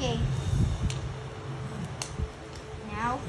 Okay. Now,